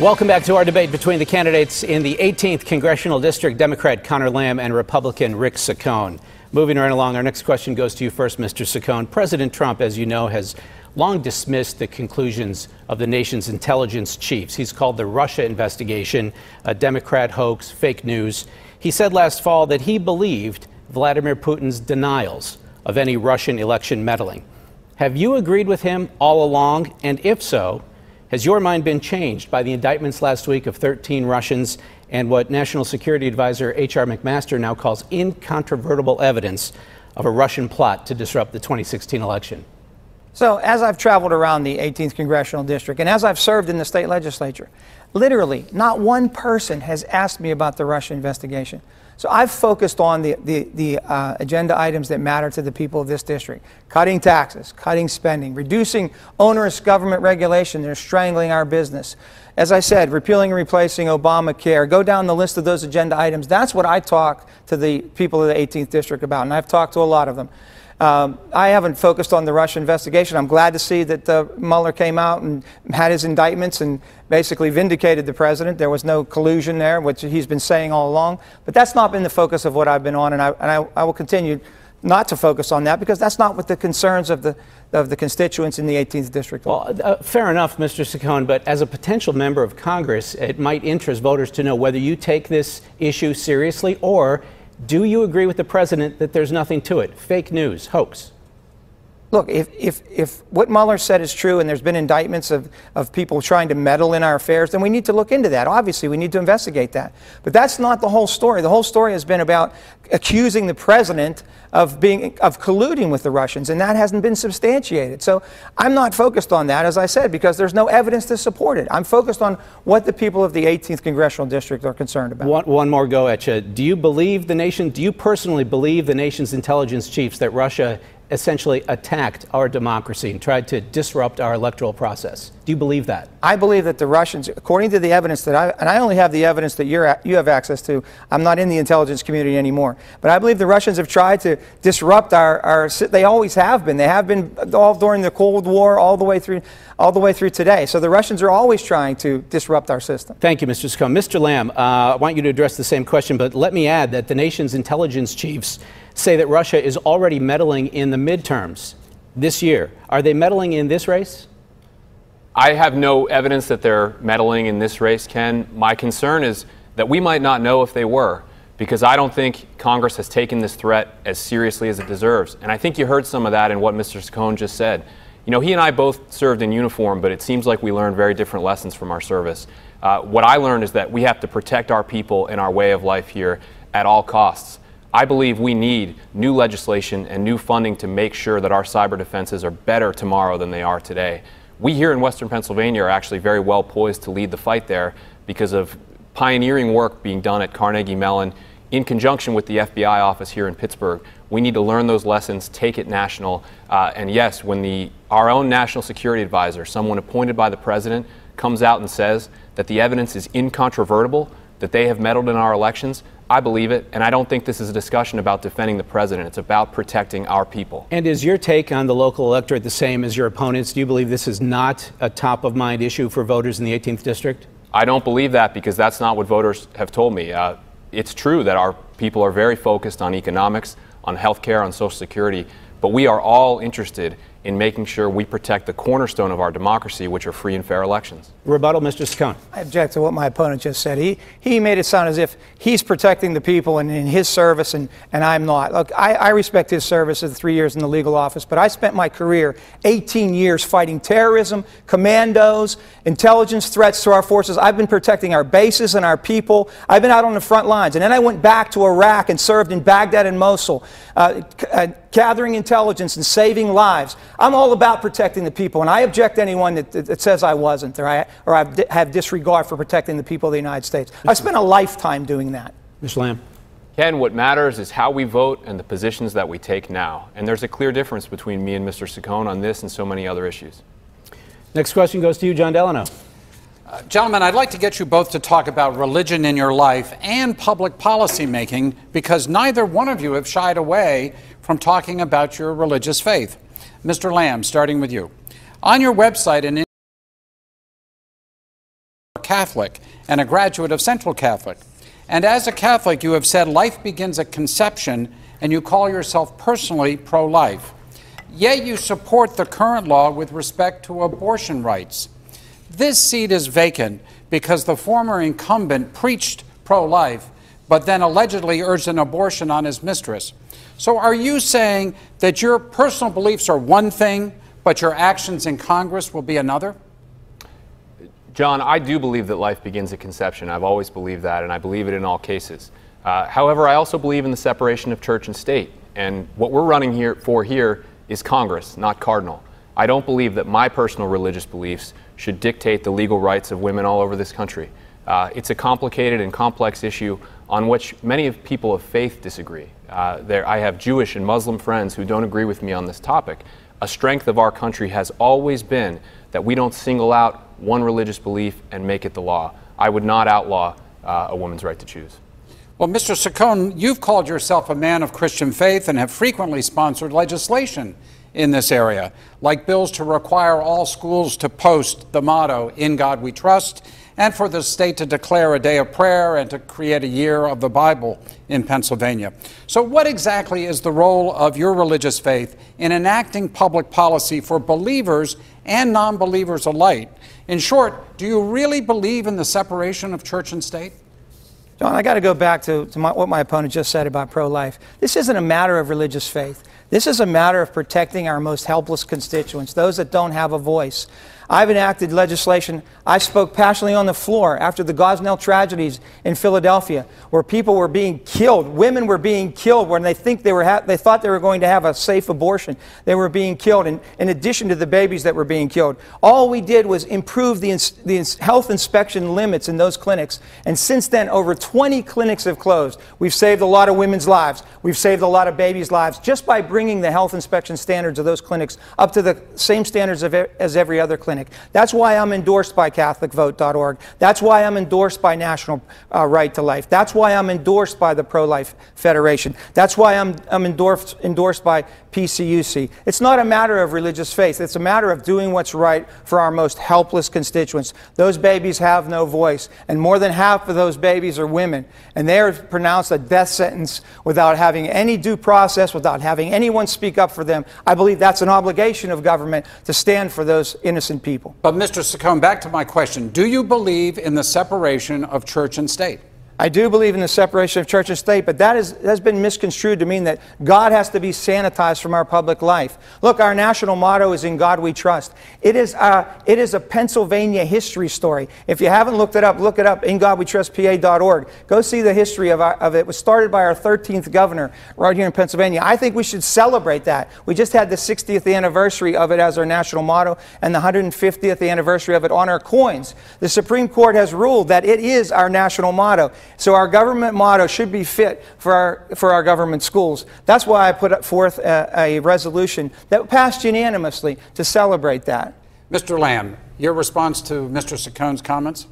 Welcome back to our debate between the candidates in the 18th Congressional District, Democrat Conor Lamb and Republican Rick Saccone. Moving right along, our next question goes to you first, Mr. Saccone. President Trump, as you know, has long dismissed the conclusions of the nation's intelligence chiefs. He's called the Russia investigation a Democrat hoax, fake news. He said last fall that he believed Vladimir Putin's denials of any Russian election meddling. Have you agreed with him all along? And if so, has your mind been changed by the indictments last week of 13 Russians and what National Security Advisor H.R. McMaster now calls incontrovertible evidence of a Russian plot to disrupt the 2016 election? So, as I've traveled around the 18th Congressional District and as I've served in the state legislature, literally not one person has asked me about the Russia investigation. So I've focused on the, the, the uh, agenda items that matter to the people of this district cutting taxes, cutting spending, reducing onerous government regulation that are strangling our business. As I said, repealing and replacing Obamacare, go down the list of those agenda items. That's what I talk to the people of the 18th District about, and I've talked to a lot of them. Um, I haven't focused on the Russia investigation. I'm glad to see that uh, Mueller came out and had his indictments and basically vindicated the president. There was no collusion there, which he's been saying all along. But that's not been the focus of what I've been on, and I, and I, I will continue not to focus on that because that's not what the concerns of the of the constituents in the 18th district. Well, uh, fair enough, Mr. Saccone, but as a potential member of Congress, it might interest voters to know whether you take this issue seriously or do you agree with the president that there's nothing to it? Fake news, hoax. Look, if, if, if what Mueller said is true and there's been indictments of, of people trying to meddle in our affairs, then we need to look into that. Obviously, we need to investigate that. But that's not the whole story. The whole story has been about accusing the president of being of colluding with the Russians, and that hasn't been substantiated. So I'm not focused on that, as I said, because there's no evidence to support it. I'm focused on what the people of the 18th congressional district are concerned about. One, one more go at you. Do you believe the nation? Do you personally believe the nation's intelligence chiefs that Russia essentially attacked our democracy and tried to disrupt our electoral process. Do you believe that? I believe that the Russians, according to the evidence that I, and I only have the evidence that you're, you have access to, I'm not in the intelligence community anymore, but I believe the Russians have tried to disrupt our, our they always have been. They have been all during the Cold War, all the way through, all the way through today. So the Russians are always trying to disrupt our system. Thank you, Mr. Saccone. Mr. Lamb, uh, I want you to address the same question, but let me add that the nation's intelligence chiefs say that Russia is already meddling in the midterms this year. Are they meddling in this race? I have no evidence that they're meddling in this race, Ken. My concern is that we might not know if they were, because I don't think Congress has taken this threat as seriously as it deserves. And I think you heard some of that in what Mr. Saccone just said. You know, he and I both served in uniform, but it seems like we learned very different lessons from our service. Uh, what I learned is that we have to protect our people and our way of life here at all costs. I believe we need new legislation and new funding to make sure that our cyber defenses are better tomorrow than they are today. We here in Western Pennsylvania are actually very well poised to lead the fight there because of pioneering work being done at Carnegie Mellon in conjunction with the FBI office here in Pittsburgh. We need to learn those lessons, take it national, uh, and yes, when the, our own national security advisor, someone appointed by the president, comes out and says that the evidence is incontrovertible, that they have meddled in our elections, I believe it, and I don't think this is a discussion about defending the president. It's about protecting our people. And is your take on the local electorate the same as your opponents? Do you believe this is not a top of mind issue for voters in the 18th district? I don't believe that because that's not what voters have told me. Uh, it's true that our people are very focused on economics, on health care, on Social Security, but we are all interested in making sure we protect the cornerstone of our democracy, which are free and fair elections. Rebuttal, Mr. Saccone. I object to what my opponent just said. He, he made it sound as if he's protecting the people and in his service, and, and I'm not. Look, I, I respect his service of three years in the legal office, but I spent my career 18 years fighting terrorism, commandos, intelligence threats to our forces. I've been protecting our bases and our people. I've been out on the front lines. And then I went back to Iraq and served in Baghdad and Mosul, uh, uh, gathering intelligence and saving lives. I'm all about protecting the people, and I object to anyone that, that says I wasn't or I, or I have disregard for protecting the people of the United States. I spent a lifetime doing that. Mr. Lamb. Ken, what matters is how we vote and the positions that we take now. And there's a clear difference between me and Mr. Saccone on this and so many other issues. Next question goes to you, John Delano. Uh, gentlemen, I'd like to get you both to talk about religion in your life and public policy making because neither one of you have shied away from talking about your religious faith. Mr. Lamb, starting with you. On your website, an Catholic and a graduate of Central Catholic. And as a Catholic, you have said life begins at conception, and you call yourself personally pro life. Yet you support the current law with respect to abortion rights. This seat is vacant because the former incumbent preached pro life, but then allegedly urged an abortion on his mistress. So are you saying that your personal beliefs are one thing, but your actions in Congress will be another? John, I do believe that life begins at conception. I've always believed that, and I believe it in all cases. Uh, however, I also believe in the separation of church and state. And what we're running here for here is Congress, not Cardinal. I don't believe that my personal religious beliefs should dictate the legal rights of women all over this country. Uh, it's a complicated and complex issue on which many of people of faith disagree. Uh, there, I have Jewish and Muslim friends who don't agree with me on this topic. A strength of our country has always been that we don't single out one religious belief and make it the law. I would not outlaw uh, a woman's right to choose. Well, Mr. Saccone, you've called yourself a man of Christian faith and have frequently sponsored legislation in this area, like bills to require all schools to post the motto, In God We Trust, and for the state to declare a day of prayer and to create a year of the Bible in Pennsylvania. So, what exactly is the role of your religious faith in enacting public policy for believers and non believers alike? In short, do you really believe in the separation of church and state? John, I got to go back to, to my, what my opponent just said about pro life. This isn't a matter of religious faith. This is a matter of protecting our most helpless constituents, those that don't have a voice. I've enacted legislation. I spoke passionately on the floor after the Gosnell tragedies in Philadelphia, where people were being killed. Women were being killed when they think they were they thought they were going to have a safe abortion. They were being killed, in, in addition to the babies that were being killed. All we did was improve the, ins- the ins- health inspection limits in those clinics, and since then, over 20 clinics have closed. We've saved a lot of women's lives. We've saved a lot of babies' lives just by bringing the health inspection standards of those clinics up to the same standards of, as every other clinic clinic. That's why I'm endorsed by CatholicVote.org. That's why I'm endorsed by National uh, Right to Life. That's why I'm endorsed by the Pro Life Federation. That's why I'm, I'm endorsed, endorsed by PCUC. It's not a matter of religious faith. It's a matter of doing what's right for our most helpless constituents. Those babies have no voice, and more than half of those babies are women, and they are pronounced a death sentence without having any due process, without having anyone speak up for them. I believe that's an obligation of government to stand for those innocent people. But, Mr. Saccone, back to my question Do you believe in the separation of church and state? I do believe in the separation of church and state, but that is, has been misconstrued to mean that God has to be sanitized from our public life. Look, our national motto is In God We Trust. It is, a, it is a Pennsylvania history story. If you haven't looked it up, look it up, ingodwetrustpa.org. Go see the history of, our, of it. It was started by our 13th governor right here in Pennsylvania. I think we should celebrate that. We just had the 60th anniversary of it as our national motto and the 150th anniversary of it on our coins. The Supreme Court has ruled that it is our national motto. So our government motto should be fit for our, for our government schools. That's why I put forth a, a resolution that passed unanimously to celebrate that. Mr. Lamb, your response to Mr. Saccone's comments?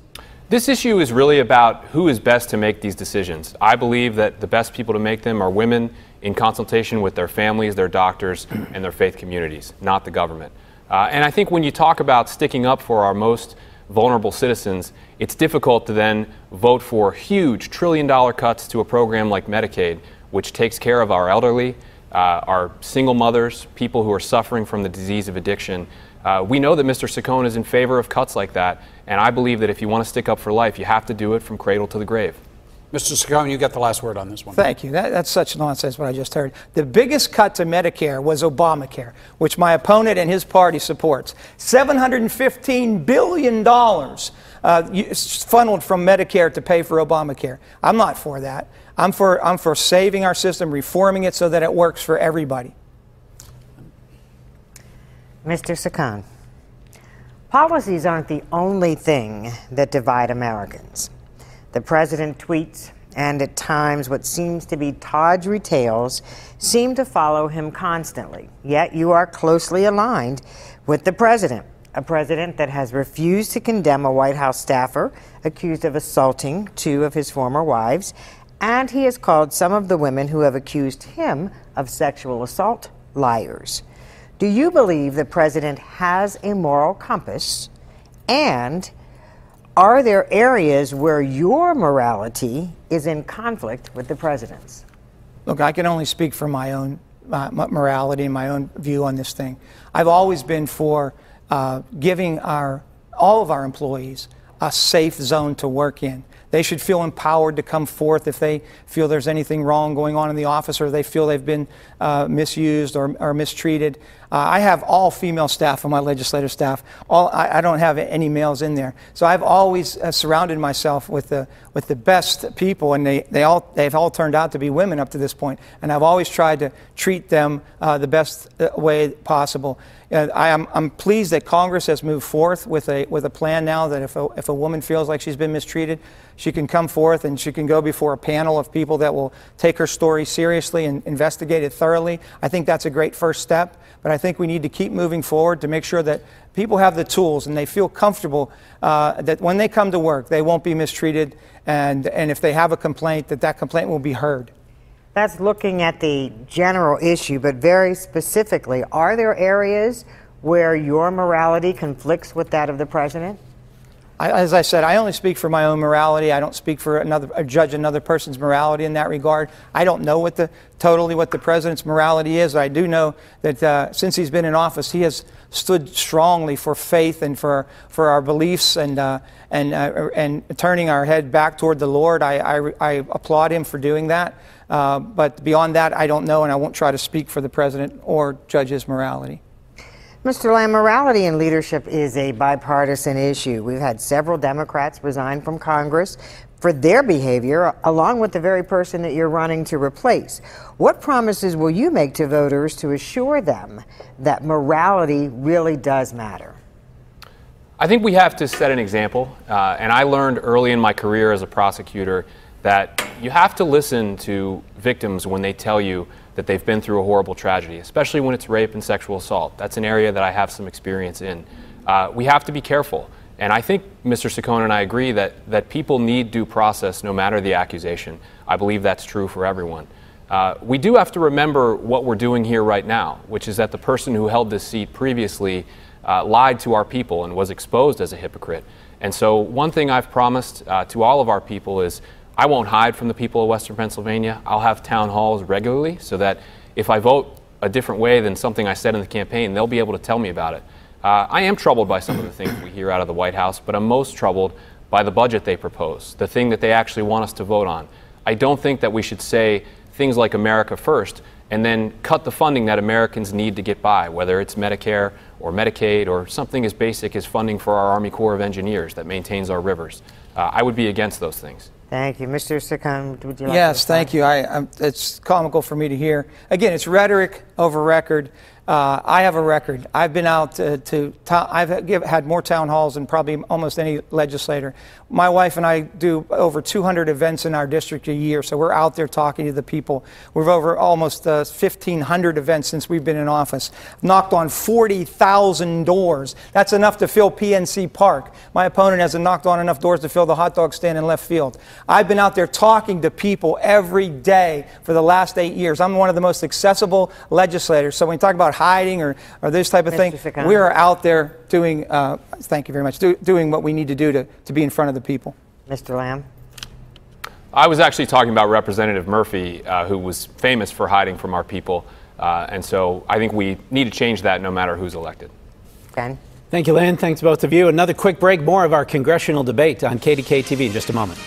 This issue is really about who is best to make these decisions. I believe that the best people to make them are women in consultation with their families, their doctors, and their faith communities, not the government. Uh, and I think when you talk about sticking up for our most vulnerable citizens, it's difficult to then vote for huge trillion dollar cuts to a program like Medicaid, which takes care of our elderly, uh, our single mothers, people who are suffering from the disease of addiction. Uh, we know that Mr. Saccone is in favor of cuts like that, and I believe that if you want to stick up for life, you have to do it from cradle to the grave. Mr. Saccone, you get the last word on this one. Thank you. That, that's such nonsense what I just heard. The biggest cut to Medicare was Obamacare, which my opponent and his party supports. $715 billion uh, funneled from Medicare to pay for Obamacare. I'm not for that. I'm for, I'm for saving our system, reforming it so that it works for everybody. Mr. Saccone, policies aren't the only thing that divide Americans. The president tweets, and at times what seems to be tawdry tales seem to follow him constantly. Yet you are closely aligned with the president, a president that has refused to condemn a White House staffer accused of assaulting two of his former wives, and he has called some of the women who have accused him of sexual assault liars. Do you believe the president has a moral compass? And Are there areas where your morality is in conflict with the president's? Look, I can only speak for my own uh, morality and my own view on this thing. I've always been for uh, giving our all of our employees a safe zone to work in. They should feel empowered to come forth if they feel there's anything wrong going on in the office or they feel they've been uh, misused or, or mistreated. Uh, I have all female staff on my legislative staff. All, I, I, don't have any males in there. So I've always uh, surrounded myself with the, with the best people, and they, they all, they've all turned out to be women up to this point. And I've always tried to treat them uh, the best uh, way possible. I am, I'm pleased that Congress has moved forth with a, with a plan now that if a, if a woman feels like she's been mistreated, she can come forth and she can go before a panel of people that will take her story seriously and investigate it thoroughly. I think that's a great first step, but I think we need to keep moving forward to make sure that people have the tools and they feel comfortable uh, that when they come to work, they won't be mistreated, and, and if they have a complaint, that that complaint will be heard. That's looking at the general issue, but very specifically, are there areas where your morality conflicts with that of the president? I, as I said, I only speak for my own morality. I don't speak for another, judge another person's morality in that regard. I don't know what the totally what the president's morality is. I do know that uh, since he's been in office, he has stood strongly for faith and for for our beliefs and uh, and uh, and turning our head back toward the Lord. I I, I applaud him for doing that. Uh, but beyond that, I don't know, and I won't try to speak for the president or judge his morality. Mr. Lamb, morality in leadership is a bipartisan issue. We've had several Democrats resign from Congress for their behavior, along with the very person that you're running to replace. What promises will you make to voters to assure them that morality really does matter? I think we have to set an example. Uh, and I learned early in my career as a prosecutor that you have to listen to victims when they tell you that they've been through a horrible tragedy, especially when it's rape and sexual assault. That's an area that I have some experience in. Uh, we have to be careful. And I think Mr. Saccone and I agree that, that people need due process no matter the accusation. I believe that's true for everyone. Uh, we do have to remember what we're doing here right now, which is that the person who held this seat previously uh, lied to our people and was exposed as a hypocrite. And so, one thing I've promised uh, to all of our people is I won't hide from the people of Western Pennsylvania. I'll have town halls regularly so that if I vote a different way than something I said in the campaign, they'll be able to tell me about it. Uh, I am troubled by some of the things we hear out of the White House, but I'm most troubled by the budget they propose, the thing that they actually want us to vote on. I don't think that we should say things like America first and then cut the funding that Americans need to get by, whether it's Medicare or Medicaid or something as basic as funding for our Army Corps of Engineers that maintains our rivers. Uh, I would be against those things. Thank you. Mr. Saccone, would you like Yes, thank you. I, it's comical for me to hear. Again, it's rhetoric over record. Uh, I have a record. I've been out to, to I've give, had more town halls than probably almost any legislator. My wife and I do over 200 events in our district a year, so we're out there talking to the people. We've over almost uh, 1,500 events since we've been in office. Knocked on 40,000 doors. That's enough to fill PNC Park. My opponent hasn't knocked on enough doors to fill the hot dog stand in left field. I've been out there talking to people every day for the last eight years. I'm one of the most accessible legislators. So when you talk about hiding or, or this type of Mr. thing. Saccone. We are out there doing, uh, thank you very much, do, doing what we need to do to, to be in front of the people. Mr. Lamb? I was actually talking about Representative Murphy, uh, who was famous for hiding from our people. Uh, and so I think we need to change that no matter who's elected. Ben? Thank you, Lynn. Thanks both of you. Another quick break. More of our congressional debate on KDKA TV in just a moment.